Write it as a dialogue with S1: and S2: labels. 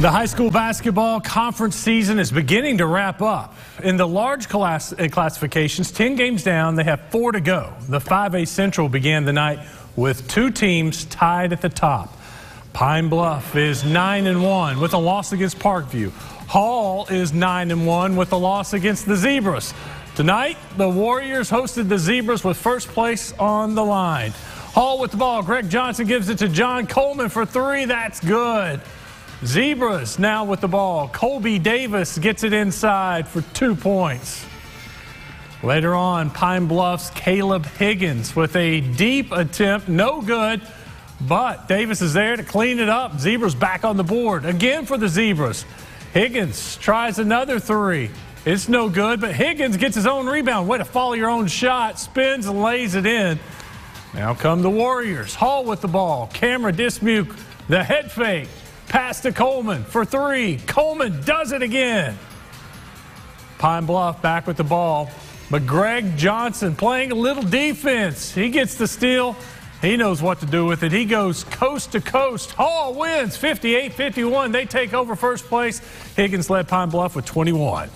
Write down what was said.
S1: The high school basketball conference season is beginning to wrap up. In the large class uh, classifications, 10 games down, they have four to go. The 5A Central began the night with two teams tied at the top. Pine Bluff is 9 and 1 with a loss against Parkview. Hall is 9 and 1 with a loss against the Zebras. Tonight, the Warriors hosted the Zebras with first place on the line. Hall with the ball. Greg Johnson gives it to John Coleman for three. That's good. Zebras now with the ball. Colby Davis gets it inside for two points. Later on, Pine Bluff's Caleb Higgins with a deep attempt, no good, but Davis is there to clean it up. Zebras back on the board again for the Zebras. Higgins tries another three. It's no good, but Higgins gets his own rebound. Way to follow your own shot, spins and lays it in. Now come the Warriors. Hall with the ball. Camera Dismuke, the head fake. Pass to Coleman for three. Coleman does it again. Pine Bluff back with the ball. But Greg Johnson playing a little defense. He gets the steal. He knows what to do with it. He goes coast to coast. Hall wins 58 51. They take over first place. Higgins led Pine Bluff with 21.